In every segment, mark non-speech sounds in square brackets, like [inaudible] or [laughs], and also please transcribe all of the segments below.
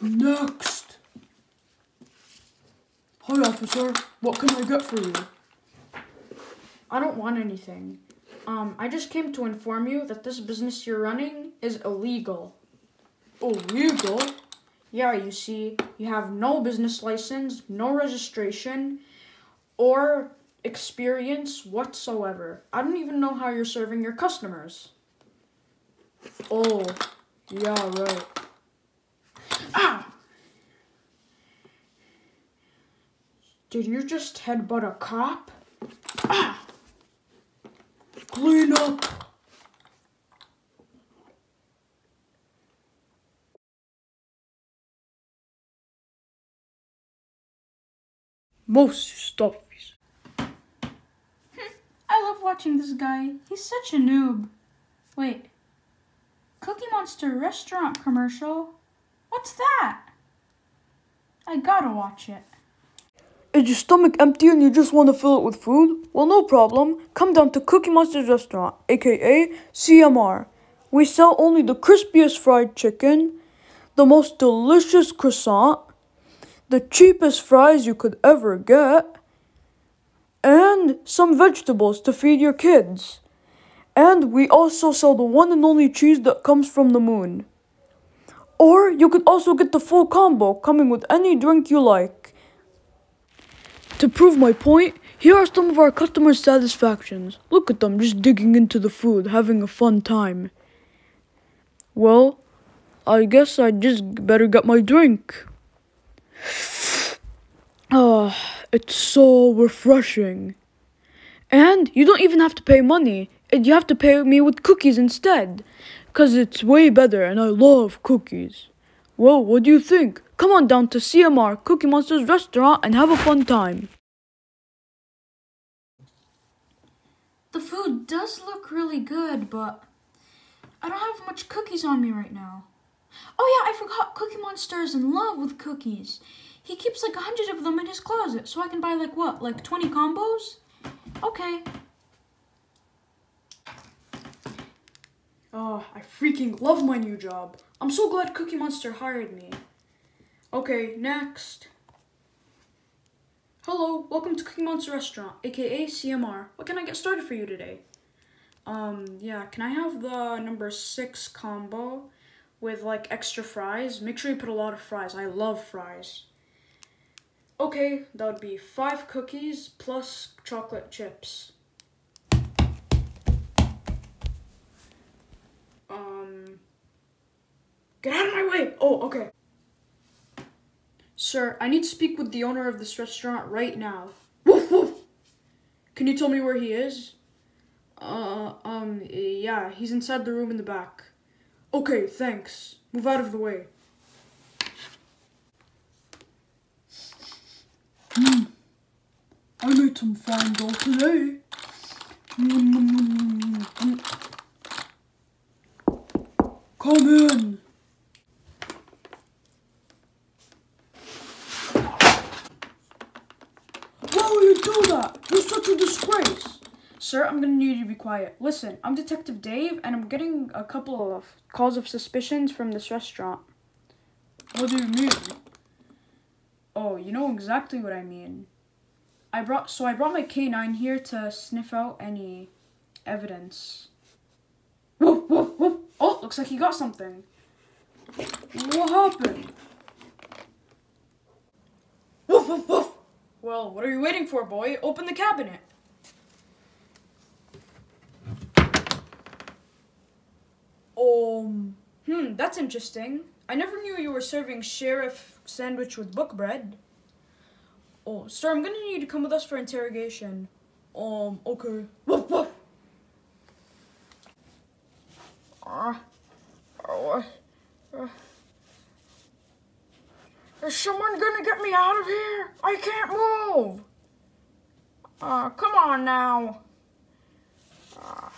Next. Hi, officer. What can I get for you? I don't want anything. Um, I just came to inform you that this business you're running is illegal. Illegal? Yeah, you see, you have no business license, no registration, or experience whatsoever. I don't even know how you're serving your customers. Oh, yeah, right. Ah! Did you just headbutt a cop? Ah! Clean up. Most stuffies. I love watching this guy. He's such a noob. Wait. Cookie Monster restaurant commercial? What's that? I gotta watch it. Is your stomach empty and you just want to fill it with food? Well, no problem. Come down to Cookie Monster's restaurant, aka CMR. We sell only the crispiest fried chicken, the most delicious croissant, the cheapest fries you could ever get, and some vegetables to feed your kids. And we also sell the one and only cheese that comes from the moon. Or you could also get the full combo coming with any drink you like. To prove my point, here are some of our customer satisfactions. Look at them just digging into the food, having a fun time. Well, I guess I just better get my drink. [sighs] Ah, it's so refreshing. And you don't even have to pay money. You have to pay me with cookies instead. Cause it's way better and I love cookies. Well, what do you think? Come on down to CMR Cookie Monster's restaurant and have a fun time. The food does look really good, but I don't have much cookies on me right now. Oh yeah, I forgot Cookie Monster is in love with cookies. He keeps like a hundred of them in his closet, so I can buy like what, like 20 combos? Okay. Oh, I freaking love my new job. I'm so glad Cookie Monster hired me. Okay, next. Hello, welcome to Cookie Monster Restaurant, aka CMR. What can I get started for you today? Um, yeah, can I have the number six combo with like extra fries? Make sure you put a lot of fries. I love fries. Okay, that would be five cookies plus chocolate chips. Um, get out of my way! Oh, okay. Sir, I need to speak with the owner of this restaurant right now. Woof woof! Can you tell me where he is? Uh, um, yeah, he's inside the room in the back. Okay, thanks. Move out of the way. Hmm. I made some fine dough today. Come in. Why would you do that? You're such a disgrace. Sir, I'm gonna need you to be quiet. Listen, I'm Detective Dave, and I'm getting a couple of calls of suspicions from this restaurant. What do you mean? Oh, you know exactly what I mean. I brought so I brought my canine here to sniff out any evidence. Woof woof woof! Oh, looks like he got something. What happened? Woof woof woof! Well, what are you waiting for, boy? Open the cabinet. Um, Hmm, that's interesting. I never knew you were serving sheriff sandwich with book bread. Oh, sir, I'm gonna need you to come with us for interrogation. um, okay. Woof woof! Uh, oh, is someone gonna get me out of here? I can't move. Uh, come on now. Uh.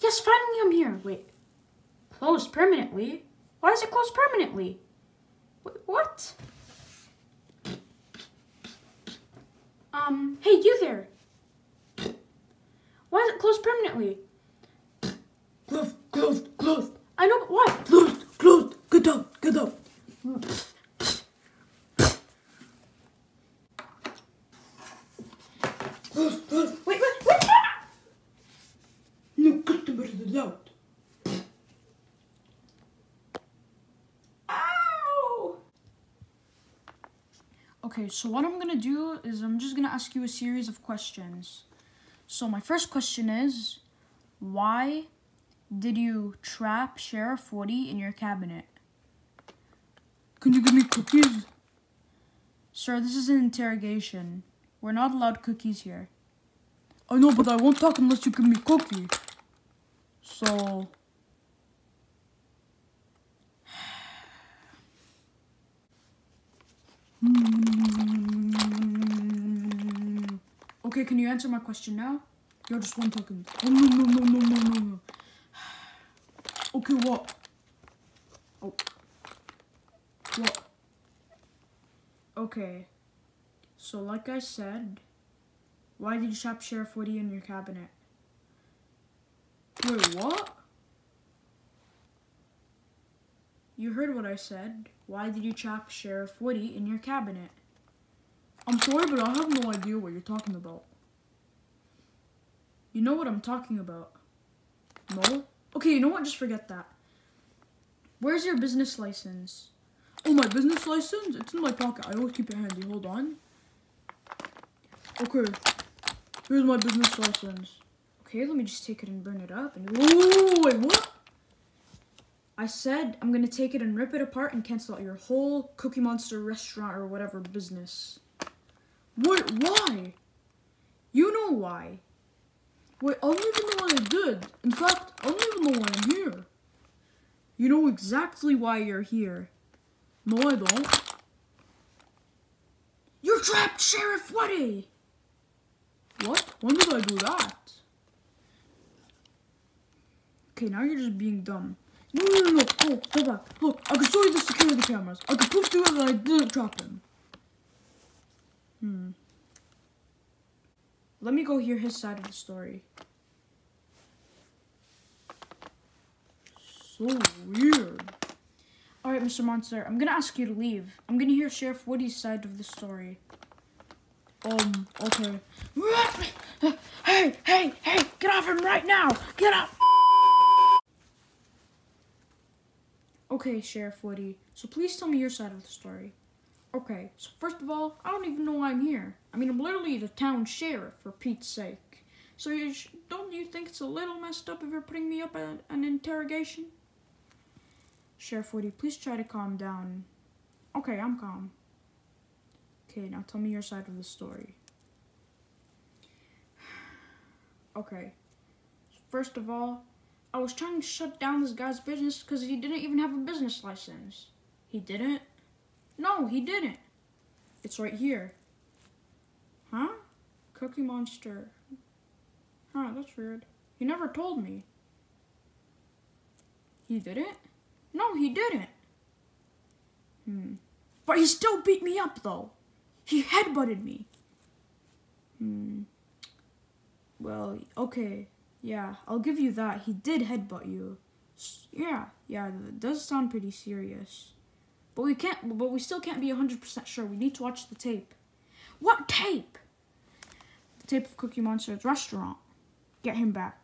Yes, finally I'm here. Wait. Closed permanently? Why is it closed permanently? Wh- what? Um, hey, you there. Why is it closed permanently? Closed, closed, closed. I know, but why? Closed, closed. Get down, get down. Wait, wait, wait. No allowed. Ow! Okay, so what I'm gonna do is I'm just gonna ask you a series of questions. So my first question is, why did you trap Sheriff Woody in your cabinet? Can you give me cookies? Sir, this is an interrogation. We're not allowed cookies here. I know, but I won't talk unless you give me cookie. So... [sighs] Hmm. Okay, can you answer my question now? You're just one second. Oh, no, no, no, no, no, no. [sighs] Okay, what? Oh. What? Okay. So, like I said, why did you trap Sheriff Woody in your cabinet? Wait, what? You heard what I said. Why did you chop Sheriff Woody in your cabinet? I'm sorry, but I have no idea what you're talking about. You know what I'm talking about. No? Okay, you know what? Just forget that. Where's your business license? Oh, my business license? It's in my pocket. I always keep it handy. Hold on. Okay. Here's my business license. Okay, let me just take it and burn it up. And Whoa, wait, what? I said I'm gonna take it and rip it apart and cancel out your whole Cookie Monster restaurant or whatever business. What? Why? You know why. Wait, I don't even know what I did. In fact, I don't even know why I'm here. You know exactly why you're here. No, I don't. You trapped Sheriff Woody! What? When did I do that? Okay, now you're just being dumb. No, no, no, no. Oh, go back. Look, I can show you the security cameras. I can prove to you that I didn't trap him. Hmm. Let me go hear his side of the story. So weird. Alright, Mr. Monster, I'm gonna ask you to leave. I'm gonna hear Sheriff Woody's side of the story. Um, okay. [laughs] Hey, hey, hey, get off him right now! Get off! Okay, Sheriff Woody, so please tell me your side of the story. Okay, so first of all, I don't even know why I'm here. I mean, I'm literally the town sheriff, for Pete's sake. So you don't you think it's a little messed up if you're putting me up at an interrogation? Sheriff Woody, please try to calm down. Okay, I'm calm. Okay, now tell me your side of the story. [sighs] Okay. First of all, I was trying to shut down this guy's business because he didn't even have a business license. He didn't? No, he didn't. It's right here. Huh? Cookie Monster. Huh, that's weird. He never told me. He didn't? No, he didn't. Hmm. But he still beat me up, though. He headbutted me. Hmm. Well, okay. Yeah, I'll give you that. He did headbutt you. Yeah, yeah, that does sound pretty serious. But we can't, but we still can't be 100% sure. We need to watch the tape. What tape? The tape of Cookie Monster's restaurant. Get him back.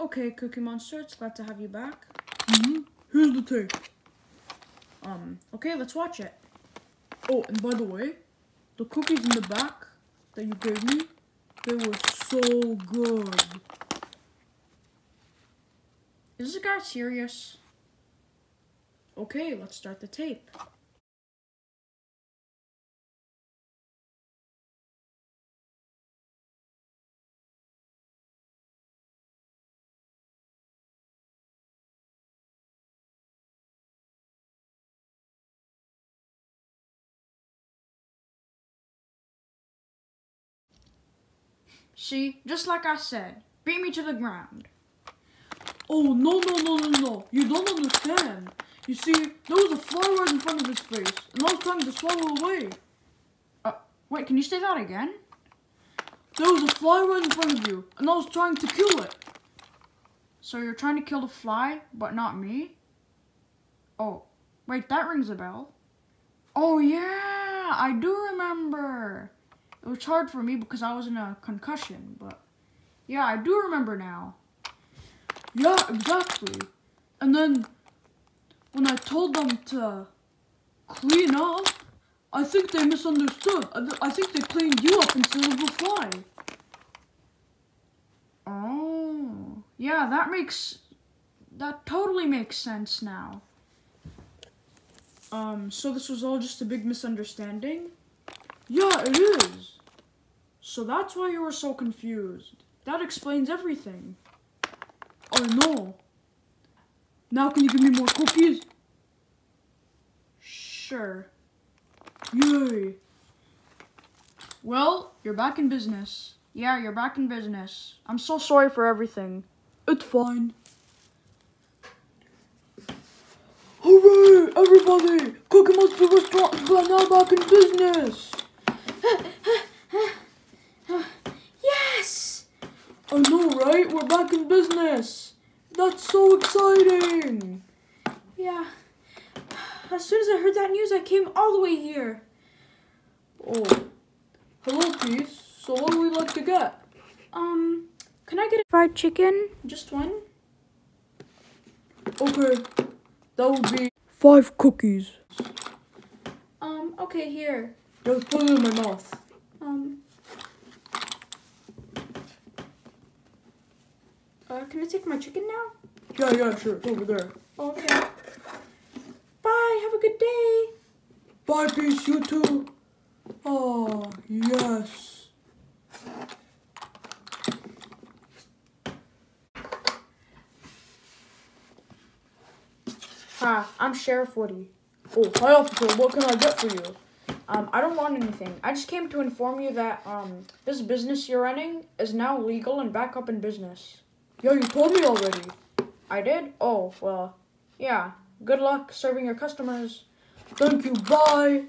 Okay, Cookie Monster, it's glad to have you back. Mm-hmm. Here's the tape. Um, okay, let's watch it. Oh, and by the way, the cookies in the back that you gave me, they were so good. Is this guy serious? Okay, let's start the tape. See, just like I said, beat me to the ground. Oh, no, no, no, no, no. You don't understand. You see, there was a fly right in front of his face, and I was trying to swallow away. Uh, wait, can you say that again? There was a fly right in front of you, and I was trying to kill it. So you're trying to kill the fly, but not me? Oh, wait, that rings a bell. Oh, yeah, I do remember. It was hard for me because I was in a concussion, but Yeah, I do remember now. Yeah, exactly. And then when I told them to clean up, I think they misunderstood. I, th- I think they cleaned you up instead of the fly. Oh, yeah, that makes that totally makes sense now. Um, so this was all just a big misunderstanding? Yeah, it is. So that's why you were so confused. That explains everything. I know. Now can you give me more cookies? Sure. Yay. Well, you're back in business. Yeah, you're back in business. I'm so sorry for everything. It's fine. Hooray, everybody! Cookie Monster Restaurant is now back in business! [sighs] Yes! I know, right? We're back in business! That's so exciting! Yeah. As soon as I heard that news, I came all the way here. Oh. Hello, Peace. So what do we like to get? Um, can I get a fried chicken? Just one? Okay. That would be five cookies. Um, okay, here. Just put it in my mouth. Um. Uh, can I take my chicken now? Yeah, yeah, sure. It's over there. Okay. Bye, have a good day. Bye, Peace. You too. Oh, yes. Hi, I'm Sheriff Woody. Oh, hi, officer. What can I get for you? Um, I don't want anything. I just came to inform you that um, this business you're running is now legal and back up in business. Yeah, you told me already. I did? Oh, well, yeah. Good luck serving your customers. Thank you. Bye.